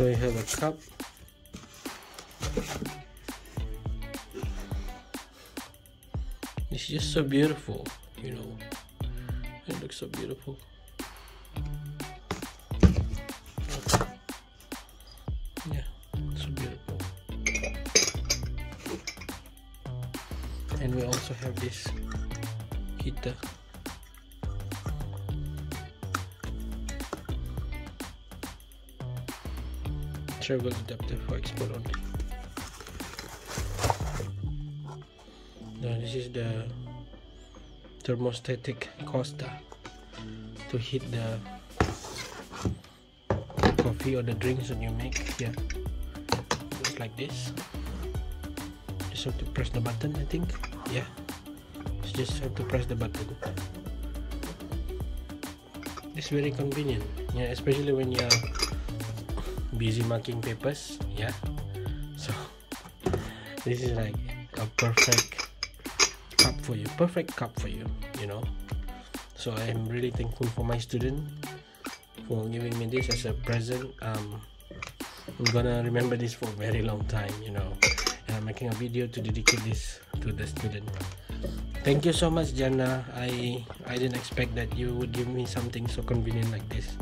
cup. It's just so beautiful you know. It looks so beautiful. Yeah so beautiful. And we also have this heater travel adapter for export only. Now this is the thermostatic coaster to heat the coffee or the drinks that you make. Here just like this. Just have to press the button I think. Yeah. Just have to press the button. It's very convenient. Yeah especially when you're busy marking papers yeah. So this is like a perfect cup for you perfect cup for you you know. So i'm really thankful for my student for giving me this as a present. Um i'm gonna remember this for a very long time you know. And i'm making a video to dedicate this to the student. Thank you so much Jannah. I I didn't expect that you would give me something so convenient like this